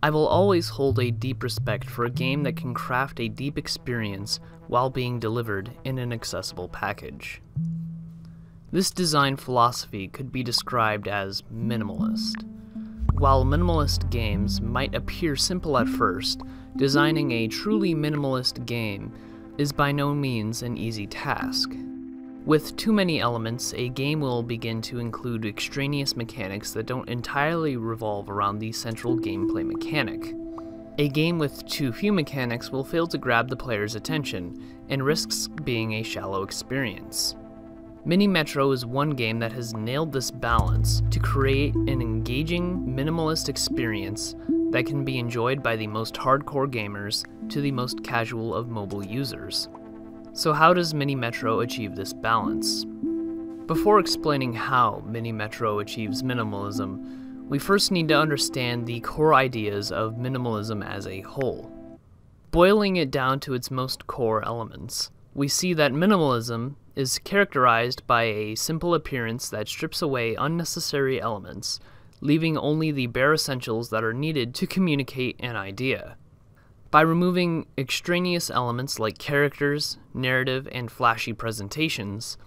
I will always hold a deep respect for a game that can craft a deep experience while being delivered in an accessible package. This design philosophy could be described as minimalist. While minimalist games might appear simple at first, designing a truly minimalist game is by no means an easy task. With too many elements, a game will begin to include extraneous mechanics that don't entirely revolve around the central gameplay mechanic. A game with too few mechanics will fail to grab the player's attention, and risks being a shallow experience. Mini Metro is one game that has nailed this balance to create an engaging, minimalist experience that can be enjoyed by the most hardcore gamers to the most casual of mobile users. So how does Mini Metro achieve this balance? Before explaining how Mini Metro achieves minimalism, we first need to understand the core ideas of minimalism as a whole. Boiling it down to its most core elements, we see that minimalism is characterized by a simple appearance that strips away unnecessary elements, leaving only the bare essentials that are needed to communicate an idea. By removing extraneous elements like characters, narrative, and flashy presentations,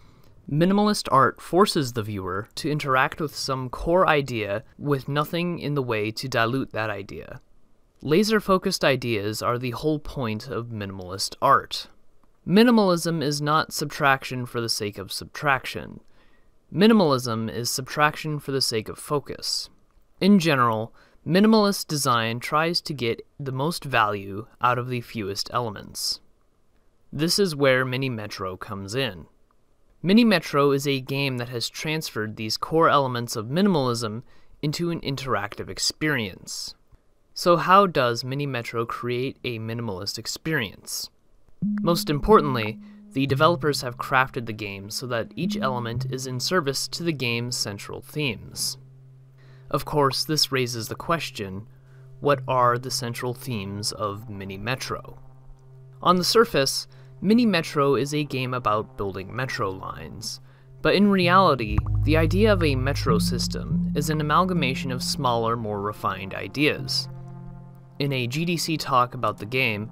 minimalist art forces the viewer to interact with some core idea with nothing in the way to dilute that idea. Laser focused ideas are the whole point of minimalist art. Minimalism is not subtraction for the sake of subtraction. Minimalism is subtraction for the sake of focus. In general, Minimalist design tries to get the most value out of the fewest elements. This is where Mini Metro comes in. Mini Metro is a game that has transferred these core elements of minimalism into an interactive experience. So how does Mini Metro create a minimalist experience? Most importantly, the developers have crafted the game so that each element is in service to the game's central themes. Of course, this raises the question, what are the central themes of Mini Metro? On the surface, Mini Metro is a game about building metro lines, but in reality, the idea of a metro system is an amalgamation of smaller, more refined ideas. In a GDC talk about the game,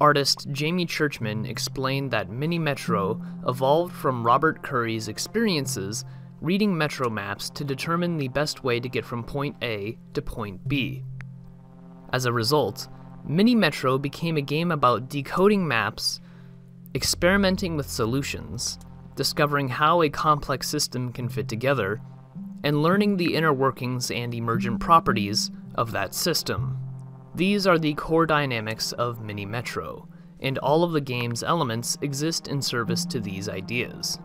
artist Jamie Churchman explained that Mini Metro evolved from Robert Curry's experiences reading metro maps to determine the best way to get from point A to point B. As a result, Mini Metro became a game about decoding maps, experimenting with solutions, discovering how a complex system can fit together, and learning the inner workings and emergent properties of that system. These are the core dynamics of Mini Metro, and all of the game's elements exist in service to these ideas.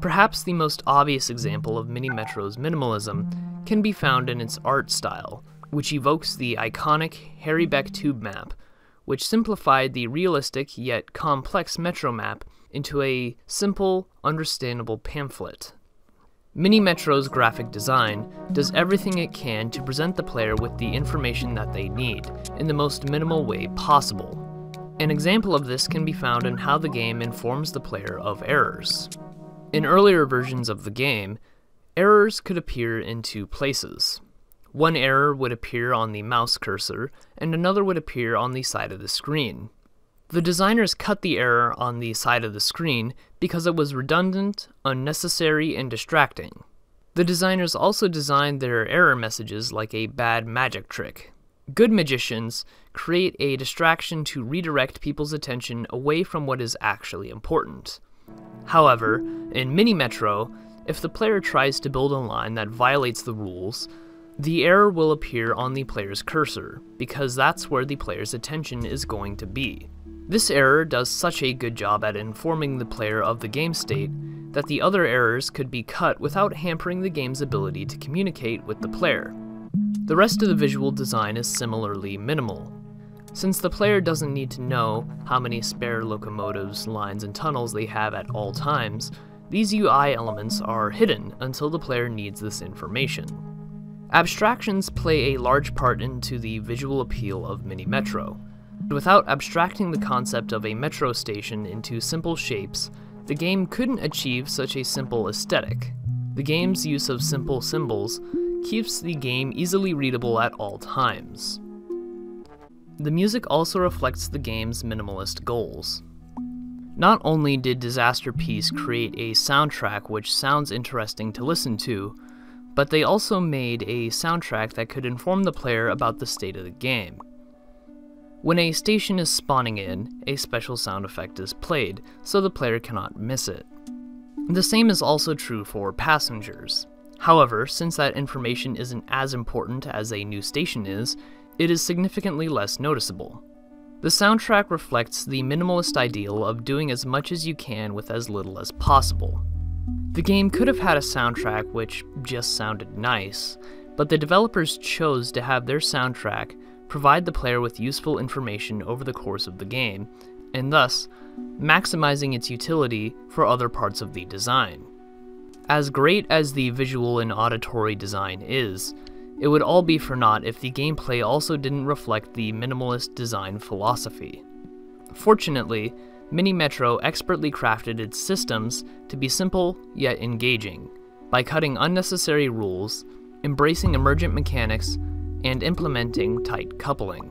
Perhaps the most obvious example of Mini Metro's minimalism can be found in its art style, which evokes the iconic Harry Beck tube map, which simplified the realistic yet complex Metro map into a simple, understandable pamphlet. Mini Metro's graphic design does everything it can to present the player with the information that they need in the most minimal way possible. An example of this can be found in how the game informs the player of errors. In earlier versions of the game, errors could appear in two places. One error would appear on the mouse cursor, and another would appear on the side of the screen. The designers cut the error on the side of the screen because it was redundant, unnecessary, and distracting. The designers also designed their error messages like a bad magic trick. Good magicians create a distraction to redirect people's attention away from what is actually important. However, in Mini Metro, if the player tries to build a line that violates the rules, the error will appear on the player's cursor, because that's where the player's attention is going to be. This error does such a good job at informing the player of the game state that the other errors could be cut without hampering the game's ability to communicate with the player. The rest of the visual design is similarly minimal, since the player doesn't need to know how many spare locomotives, lines, and tunnels they have at all times, these UI elements are hidden until the player needs this information. Abstractions play a large part into the visual appeal of Mini Metro. Without abstracting the concept of a metro station into simple shapes, the game couldn't achieve such a simple aesthetic. The game's use of simple symbols keeps the game easily readable at all times. The music also reflects the game's minimalist goals. Not only did Disasterpeace create a soundtrack which sounds interesting to listen to, but they also made a soundtrack that could inform the player about the state of the game. When a station is spawning in, a special sound effect is played, so the player cannot miss it. The same is also true for passengers. However, since that information isn't as important as a new station is, it is significantly less noticeable. The soundtrack reflects the minimalist ideal of doing as much as you can with as little as possible. The game could have had a soundtrack which just sounded nice, but the developers chose to have their soundtrack provide the player with useful information over the course of the game, and thus, maximizing its utility for other parts of the design. As great as the visual and auditory design is, it would all be for naught if the gameplay also didn't reflect the minimalist design philosophy. Fortunately, Mini Metro expertly crafted its systems to be simple yet engaging, by cutting unnecessary rules, embracing emergent mechanics, and implementing tight coupling.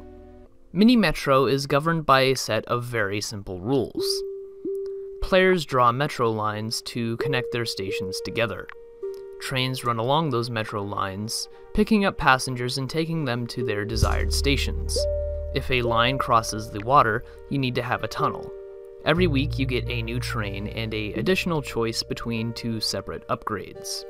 Mini Metro is governed by a set of very simple rules. Players draw metro lines to connect their stations together. Trains run along those metro lines, picking up passengers and taking them to their desired stations. If a line crosses the water, you need to have a tunnel. Every week you get a new train and a additional choice between two separate upgrades.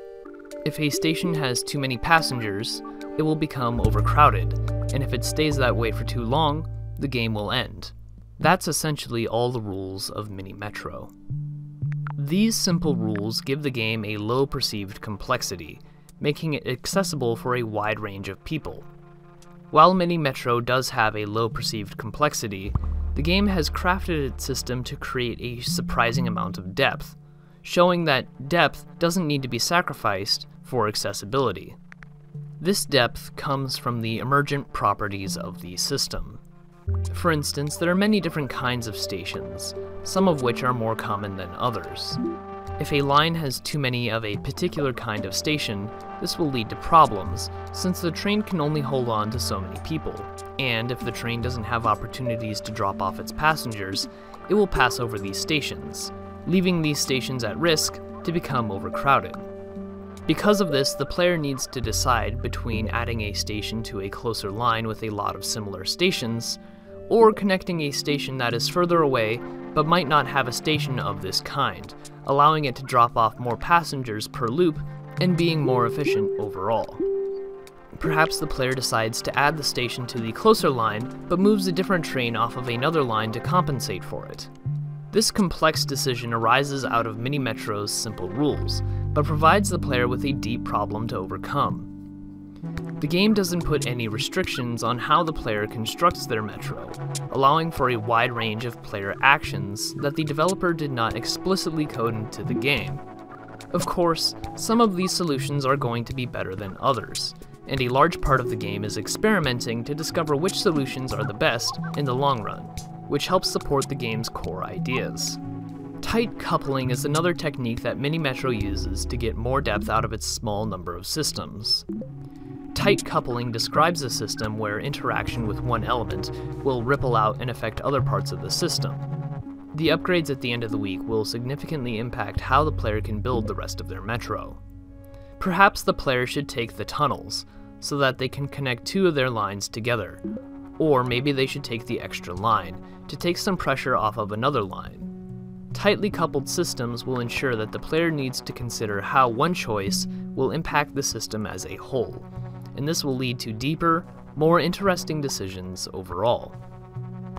If a station has too many passengers, it will become overcrowded, and if it stays that way for too long, the game will end. That's essentially all the rules of Mini Metro. These simple rules give the game a low perceived complexity, making it accessible for a wide range of people. While Mini Metro does have a low perceived complexity, the game has crafted its system to create a surprising amount of depth, showing that depth doesn't need to be sacrificed for accessibility. This depth comes from the emergent properties of the system. For instance, there are many different kinds of stations, some of which are more common than others. If a line has too many of a particular kind of station, this will lead to problems, since the train can only hold on to so many people, and if the train doesn't have opportunities to drop off its passengers, it will pass over these stations, leaving these stations at risk to become overcrowded. Because of this, the player needs to decide between adding a station to a closer line with a lot of similar stations, or connecting a station that is further away but might not have a station of this kind, allowing it to drop off more passengers per loop and being more efficient overall. Perhaps the player decides to add the station to the closer line, but moves a different train off of another line to compensate for it. This complex decision arises out of Mini Metro's simple rules, but provides the player with a deep problem to overcome. The game doesn't put any restrictions on how the player constructs their metro, allowing for a wide range of player actions that the developer did not explicitly code into the game. Of course, some of these solutions are going to be better than others, and a large part of the game is experimenting to discover which solutions are the best in the long run, which helps support the game's core ideas. Tight coupling is another technique that Mini Metro uses to get more depth out of its small number of systems. Tight coupling describes a system where interaction with one element will ripple out and affect other parts of the system. The upgrades at the end of the week will significantly impact how the player can build the rest of their metro. Perhaps the player should take the tunnels, so that they can connect two of their lines together, or maybe they should take the extra line, to take some pressure off of another line. Tightly coupled systems will ensure that the player needs to consider how one choice will impact the system as a whole, and this will lead to deeper, more interesting decisions overall.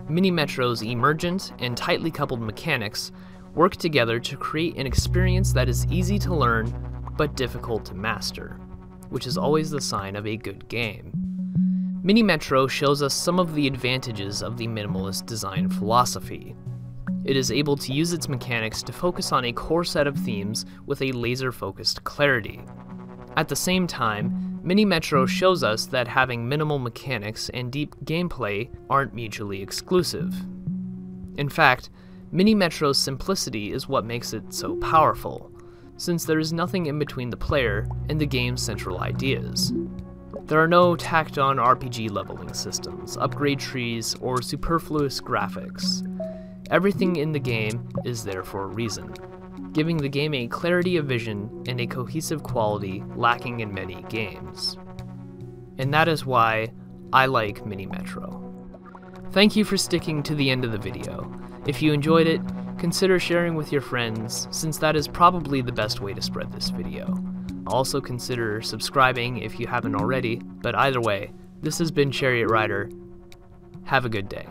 Mini Metro's emergent and tightly coupled mechanics work together to create an experience that is easy to learn but difficult to master, which is always the sign of a good game. Mini Metro shows us some of the advantages of the minimalist design philosophy. It is able to use its mechanics to focus on a core set of themes with a laser focused clarity. At the same time, Mini Metro shows us that having minimal mechanics and deep gameplay aren't mutually exclusive. In fact, Mini Metro's simplicity is what makes it so powerful, since there is nothing in between the player and the game's central ideas. There are no tacked on RPG leveling systems, upgrade trees, or superfluous graphics. Everything in the game is there for a reason, giving the game a clarity of vision and a cohesive quality lacking in many games. And that is why I like Mini Metro. Thank you for sticking to the end of the video. If you enjoyed it, consider sharing with your friends, since that is probably the best way to spread this video. Also consider subscribing if you haven't already, but either way, this has been Chariot Rider. Have a good day.